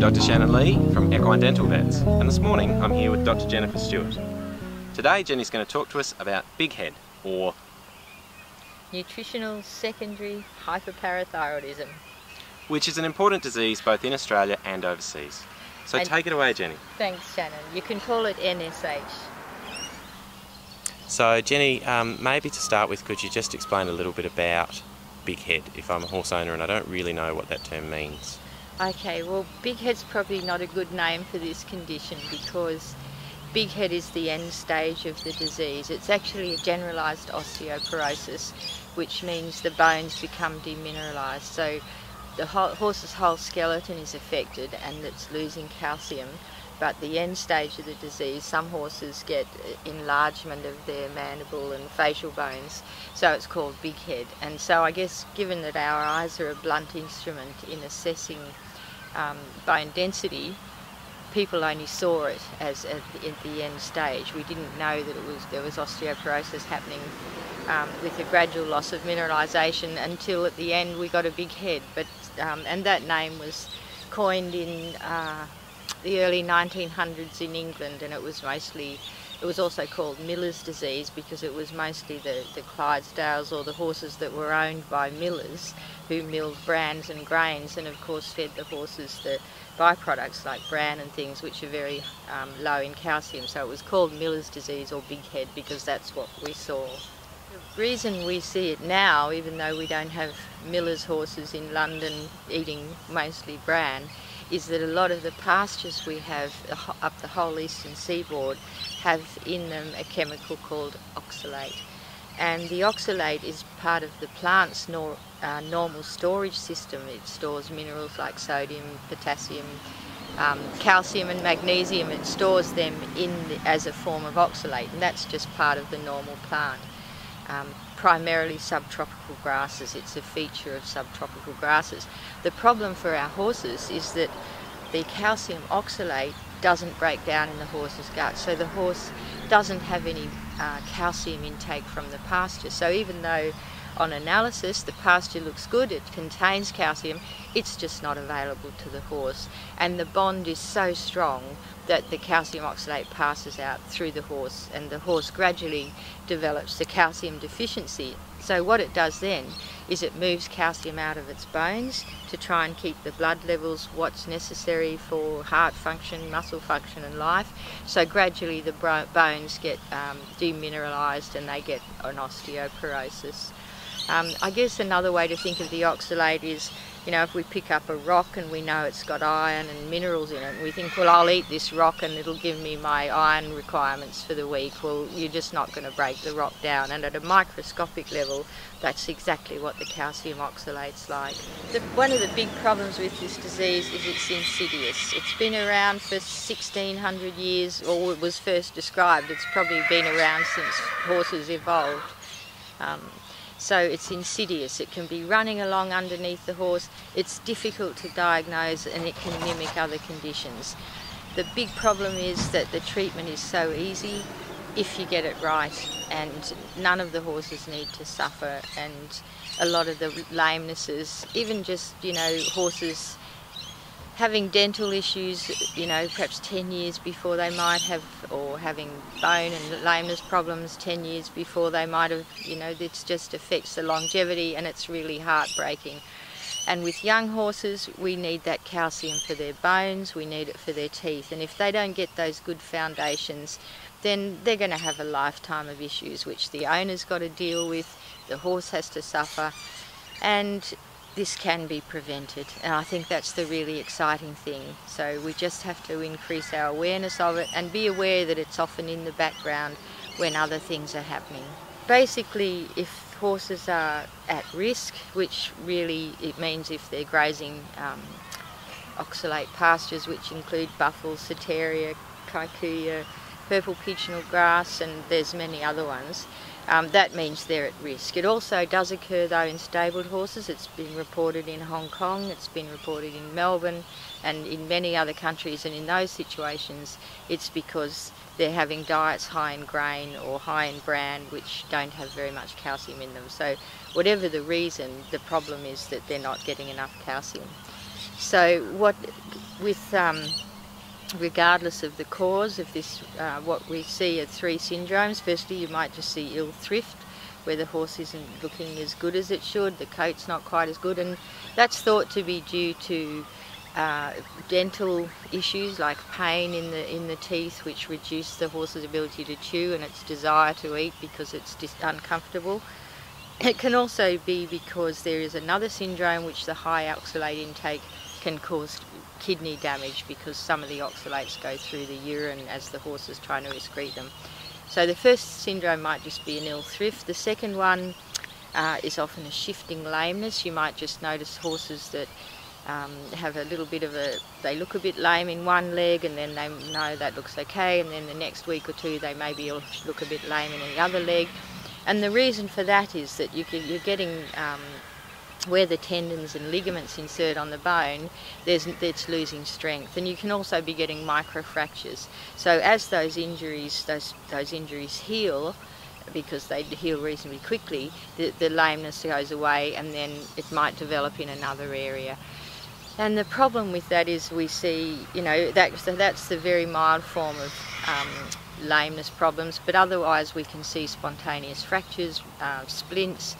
I'm Dr. Shannon Lee from Equine Dental Vets, and this morning I'm here with Dr. Jennifer Stewart. Today Jenny's going to talk to us about big head, or nutritional secondary hyperparathyroidism. Which is an important disease both in Australia and overseas. So and take it away, Jenny. Thanks, Shannon. You can call it NSH. So, Jenny, um, maybe to start with, could you just explain a little bit about big head if I'm a horse owner and I don't really know what that term means? Okay, well, big head's probably not a good name for this condition because big head is the end stage of the disease. It's actually a generalised osteoporosis, which means the bones become demineralised. So the horse's whole skeleton is affected and it's losing calcium. But the end stage of the disease, some horses get enlargement of their mandible and facial bones, so it's called big head. And so I guess given that our eyes are a blunt instrument in assessing um, bone density, people only saw it as at the, at the, end stage. We didn't know that it was there was osteoporosis happening um, with a gradual loss of mineralisation until at the end we got a big head. But um, and that name was coined in uh, the early 1900s in England, and it was mostly it was also called Miller's disease because it was mostly the, the Clydesdales or the horses that were owned by millers who milled brands and grains and of course fed the horses the byproducts like bran and things which are very um, low in calcium. So it was called Miller's disease or big head because that's what we saw. The reason we see it now, even though we don't have miller's horses in London eating mostly bran, is that a lot of the pastures we have up the whole eastern seaboard have in them a chemical called oxalate. And the oxalate is part of the plant's nor, uh, normal storage system. It stores minerals like sodium, potassium, um, calcium and magnesium. It stores them in the, as a form of oxalate, and that's just part of the normal plant. Um, primarily subtropical grasses. It's a feature of subtropical grasses. The problem for our horses is that the calcium oxalate doesn't break down in the horse's gut, so the horse doesn't have any uh, calcium intake from the pasture. So even though on analysis the pasture looks good, it contains calcium, it's just not available to the horse. And the bond is so strong that the calcium oxalate passes out through the horse and the horse gradually develops the calcium deficiency. So what it does then is it moves calcium out of its bones to try and keep the blood levels what's necessary for heart function, muscle function and life. So gradually the bones get um, demineralized and they get an osteoporosis. Um, I guess another way to think of the oxalate is you know, if we pick up a rock and we know it's got iron and minerals in it, we think, well, I'll eat this rock and it'll give me my iron requirements for the week, well, you're just not going to break the rock down. And at a microscopic level, that's exactly what the calcium oxalate's like. The, one of the big problems with this disease is it's insidious. It's been around for 1600 years, or it was first described. It's probably been around since horses evolved. Um, so it's insidious. It can be running along underneath the horse. It's difficult to diagnose and it can mimic other conditions. The big problem is that the treatment is so easy if you get it right and none of the horses need to suffer and a lot of the lamenesses, even just, you know, horses having dental issues, you know, perhaps 10 years before they might have, or having bone and lameness problems 10 years before they might have, you know, it just affects the longevity and it's really heartbreaking. And with young horses, we need that calcium for their bones, we need it for their teeth. And if they don't get those good foundations, then they're going to have a lifetime of issues which the owner's got to deal with, the horse has to suffer. And this can be prevented and I think that's the really exciting thing. So we just have to increase our awareness of it and be aware that it's often in the background when other things are happening. Basically if horses are at risk, which really it means if they're grazing um, oxalate pastures which include buffel, setaria, kikuyu, purple pigeonal grass and there's many other ones, um, that means they're at risk. It also does occur though in stabled horses. It's been reported in Hong Kong, it's been reported in Melbourne and in many other countries and in those situations it's because they're having diets high in grain or high in bran which don't have very much calcium in them. So whatever the reason, the problem is that they're not getting enough calcium. So what with um, regardless of the cause of this, uh, what we see are three syndromes. Firstly, you might just see ill thrift, where the horse isn't looking as good as it should, the coat's not quite as good, and that's thought to be due to uh, dental issues like pain in the in the teeth, which reduce the horse's ability to chew and its desire to eat because it's just uncomfortable. It can also be because there is another syndrome which the high oxalate intake can cause kidney damage because some of the oxalates go through the urine as the horse is trying to excrete them. So the first syndrome might just be an ill thrift. The second one uh, is often a shifting lameness. You might just notice horses that um, have a little bit of a, they look a bit lame in one leg and then they know that looks okay and then the next week or two they maybe look a bit lame in the other leg. And the reason for that is that you, you're getting um, where the tendons and ligaments insert on the bone, there's, it's losing strength. And you can also be getting microfractures. So as those injuries, those, those injuries heal, because they heal reasonably quickly, the, the lameness goes away and then it might develop in another area. And the problem with that is we see, you know, that, so that's the very mild form of um, lameness problems, but otherwise we can see spontaneous fractures, uh, splints,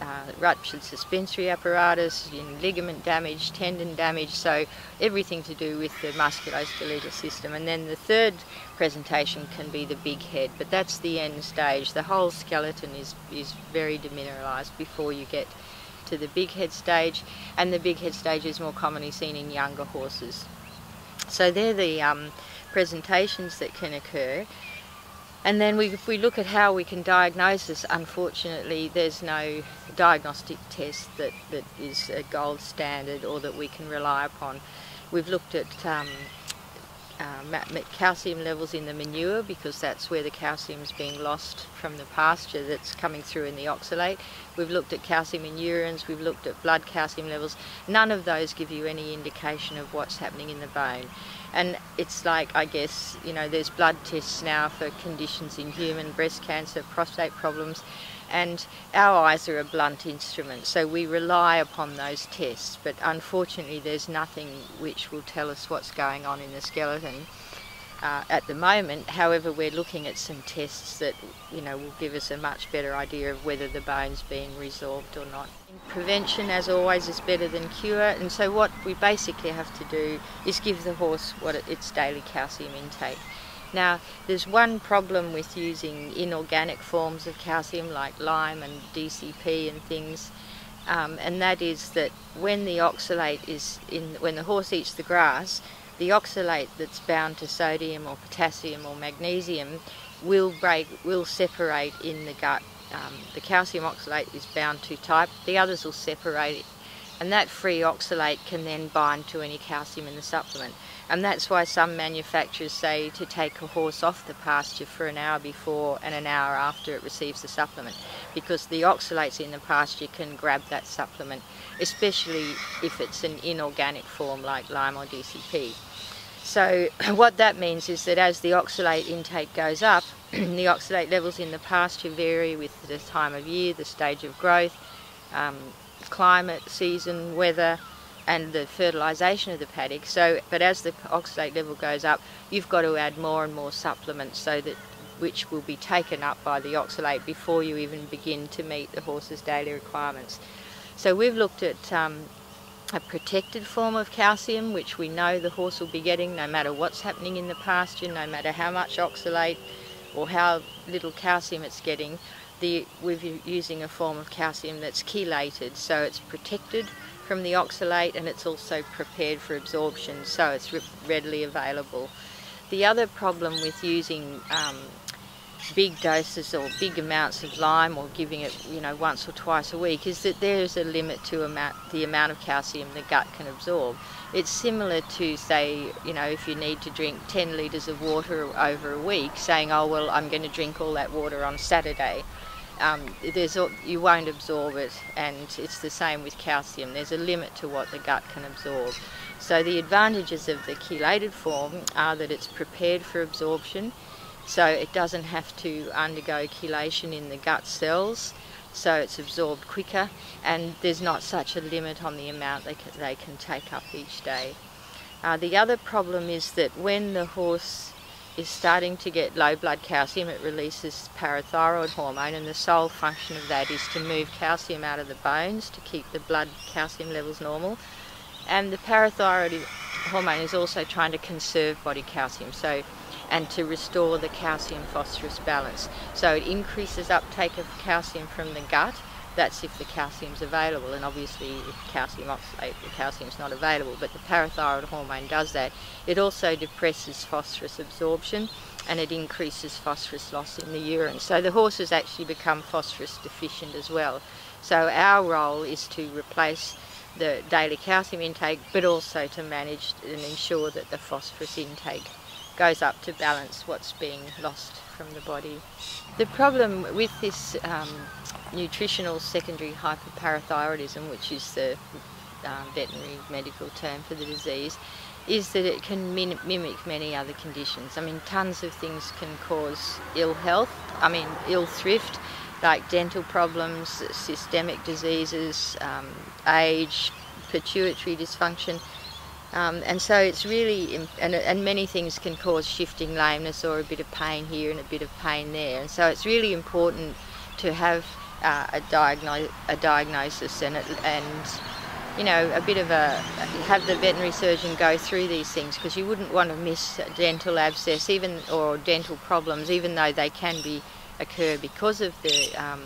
uh, ruptured suspensory apparatus, ligament damage, tendon damage, so everything to do with the musculoskeletal system. And then the third presentation can be the big head, but that's the end stage. The whole skeleton is, is very demineralized before you get to the big head stage, and the big head stage is more commonly seen in younger horses. So they're the um, presentations that can occur. And then we, if we look at how we can diagnose this, unfortunately, there's no diagnostic test that, that is a gold standard or that we can rely upon. We've looked at um, uh, calcium levels in the manure because that's where the calcium is being lost from the pasture that's coming through in the oxalate. We've looked at calcium in urines, we've looked at blood calcium levels. None of those give you any indication of what's happening in the bone. And it's like, I guess, you know, there's blood tests now for conditions in human, breast cancer, prostate problems, and our eyes are a blunt instrument, so we rely upon those tests, but unfortunately there's nothing which will tell us what's going on in the skeleton. Uh, at the moment, however, we're looking at some tests that you know will give us a much better idea of whether the bone's being resorbed or not. Prevention, as always, is better than cure, and so what we basically have to do is give the horse what it, its daily calcium intake. Now, there's one problem with using inorganic forms of calcium like lime and DCP and things, um, and that is that when the oxalate is in, when the horse eats the grass, the oxalate that's bound to sodium or potassium or magnesium will break, will separate in the gut. Um, the calcium oxalate is bound to type, the others will separate and that free oxalate can then bind to any calcium in the supplement. And that's why some manufacturers say to take a horse off the pasture for an hour before and an hour after it receives the supplement because the oxalates in the pasture can grab that supplement, especially if it's an inorganic form like lime or DCP. So what that means is that as the oxalate intake goes up, the oxalate levels in the pasture vary with the time of year, the stage of growth, um, climate, season, weather, and the fertilisation of the paddock. So, but as the oxalate level goes up, you've got to add more and more supplements so that which will be taken up by the oxalate before you even begin to meet the horse's daily requirements. So we've looked at um, a protected form of calcium, which we know the horse will be getting no matter what's happening in the pasture, no matter how much oxalate or how little calcium it's getting. The, we're using a form of calcium that's chelated, so it's protected from the oxalate and it's also prepared for absorption so it's readily available. The other problem with using um, big doses or big amounts of lime or giving it you know once or twice a week is that there's a limit to amount, the amount of calcium the gut can absorb. It's similar to say you know if you need to drink 10 litres of water over a week saying oh well I'm going to drink all that water on Saturday. Um, there's you won't absorb it and it's the same with calcium. There's a limit to what the gut can absorb. So the advantages of the chelated form are that it's prepared for absorption so it doesn't have to undergo chelation in the gut cells so it's absorbed quicker and there's not such a limit on the amount they can, they can take up each day. Uh, the other problem is that when the horse is starting to get low blood calcium, it releases parathyroid hormone, and the sole function of that is to move calcium out of the bones to keep the blood calcium levels normal. And the parathyroid hormone is also trying to conserve body calcium, so and to restore the calcium phosphorus balance. So it increases uptake of calcium from the gut. That's if the calcium's available and obviously if calcium oxalate the calcium's not available but the parathyroid hormone does that. It also depresses phosphorus absorption and it increases phosphorus loss in the urine. So the horses actually become phosphorus deficient as well. So our role is to replace the daily calcium intake but also to manage and ensure that the phosphorus intake goes up to balance what's being lost from the body. The problem with this um, nutritional secondary hyperparathyroidism, which is the um, veterinary medical term for the disease, is that it can mimic many other conditions. I mean, tons of things can cause ill health, I mean, ill thrift, like dental problems, systemic diseases, um, age, pituitary dysfunction. Um, and so it's really, and, and many things can cause shifting lameness or a bit of pain here and a bit of pain there. And so it's really important to have uh, a, diagno- a diagnosis and, it, and you know, a bit of a have the veterinary surgeon go through these things because you wouldn't want to miss a dental abscess even or dental problems, even though they can be occur because of the um,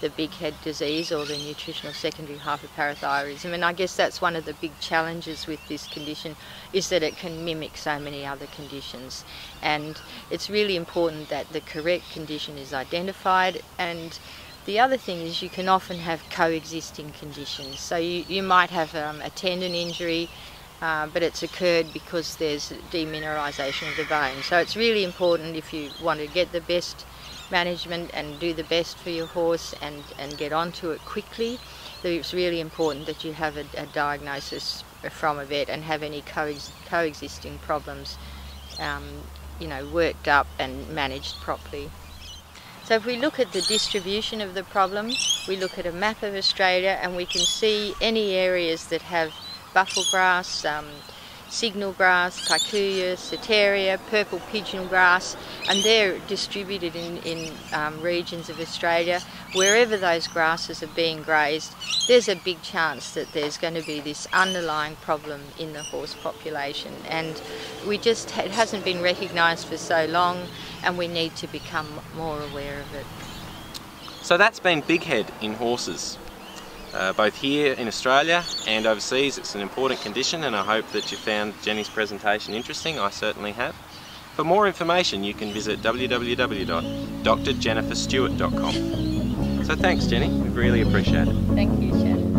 the big head disease or the nutritional secondary hyperparathyroidism. And I guess that's one of the big challenges with this condition is that it can mimic so many other conditions. And it's really important that the correct condition is identified and the other thing is you can often have coexisting conditions. So you, you might have um, a tendon injury, uh, but it's occurred because there's demineralisation of the bone. So it's really important if you want to get the best management and do the best for your horse and, and get onto it quickly, it's really important that you have a, a diagnosis from a vet and have any coex coexisting problems um, you know, worked up and managed properly. So if we look at the distribution of the problem, we look at a map of Australia and we can see any areas that have buffel grass, um, signal grass, kikuyu, setaria, purple pigeon grass, and they're distributed in, in um, regions of Australia. Wherever those grasses are being grazed, there's a big chance that there's going to be this underlying problem in the horse population, and we just it hasn't been recognised for so long, and we need to become more aware of it. So that's been big head in horses uh, both here in Australia and overseas. It's an important condition and I hope that you found Jenny's presentation interesting. I certainly have. For more information you can visit www.drjenniferstewart.com. So thanks Jenny, we really appreciate it. Thank you Shannon.